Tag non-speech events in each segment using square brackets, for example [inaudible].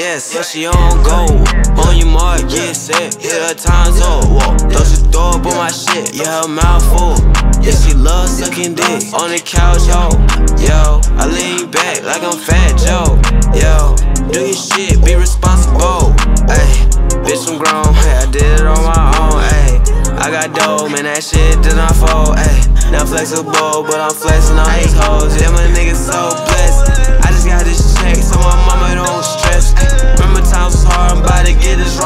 Yeah, she on go. On your mark, get set. Hit her times up. Whoa, those she throw up on my shit. Yeah, her mouth full. Yeah, she love sucking dick on the couch, yo. Yo, I lean back like I'm Fat Joe. Yo, do your shit, be responsible. Ayy, bitch, I'm grown. [laughs] I did it on my own. Ayy, I got dough, man, that shit did not fold. Ayy, not flexible, but I'm flexing on these hoes. Yeah, my niggas so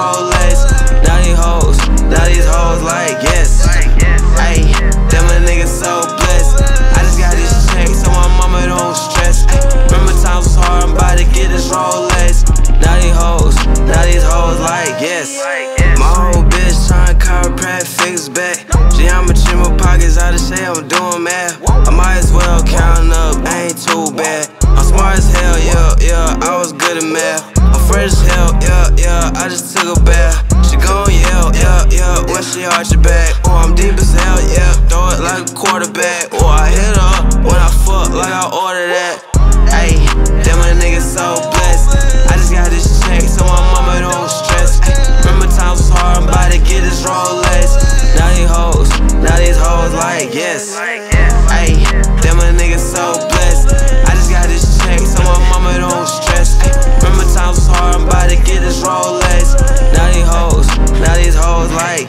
Rolex. Now these hoes, now these hoes like yes. Ayy, them my niggas so blessed. I just got this check, so my mama don't stress. Remember times was hard, I'm about to get this Rolex. Now these hoes, now these hoes like yes. My whole bitch tryna chiropract fix back. Geometry in my pockets out of shape, I'm doing math. I might as well count up, ain't too bad. I'm smart as hell, yeah, yeah, I was good at math. Fresh as hell, yeah, yeah, I just took a bath. She gon' yell, yeah, yeah, when she arch her back. Oh, I'm deep as hell, yeah, throw it like a quarterback. Oh, I hit her when I fuck like I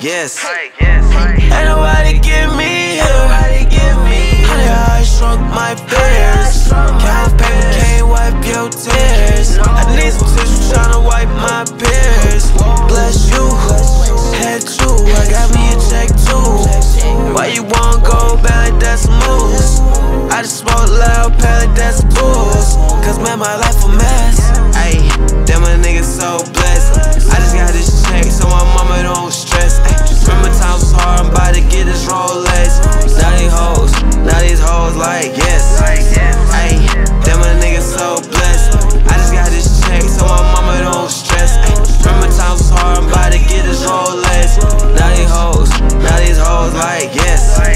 yes. Ain't nobody give me here. Honey, I shrunk my fears. Count paper can't wipe your tears. I need some tissue tryna wipe my peers. Bless you, had you. I got me a check too. Why you won't go back like that's a moose? I just smoke loud, pal like that's booze. Cause man, my life will yes.